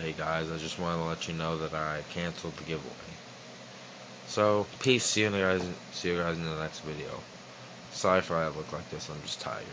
Hey guys, I just want to let you know that I canceled the giveaway. So, peace. See you guys. See you guys in the next video. Sorry if I look like this. I'm just tired.